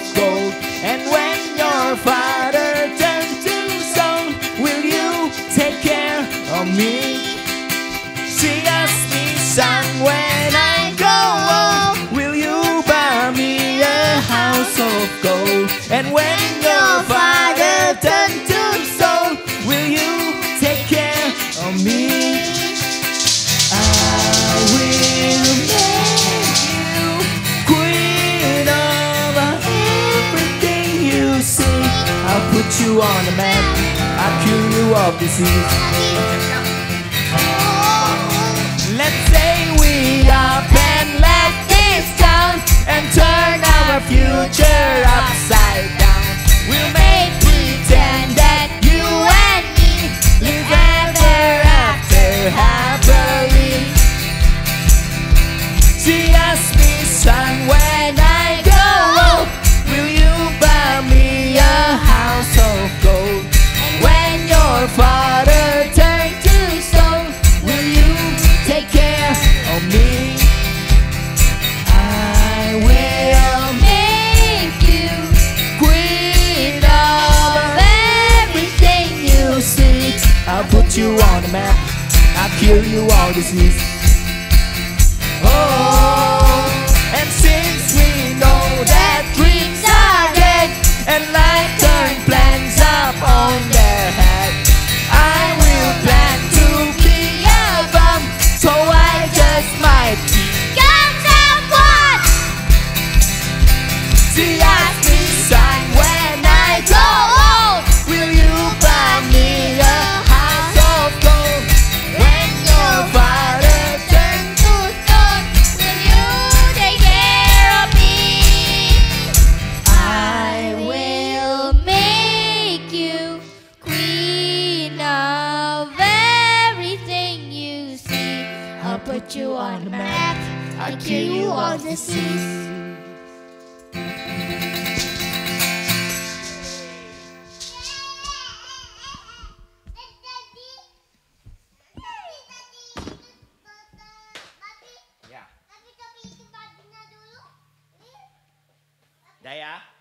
And when your father turns to stone, will you take care of me? She asked me, son, when I go will you buy me a house of gold? And when your father turns to stone, will you take care of me? Put you on the map. I'll cure you of disease. Let's say we up and left this town and turn our future upside down. We'll make pretend that you and me live ever after happily. She the map. I'll cure you all disease. Oh, and since we know that dreams are dead and life turn plans up on their head, I will plan to be a bum, so I just might become someone. She asked me, put you on the map. I'll kill you on the seas. Yeah. Daya.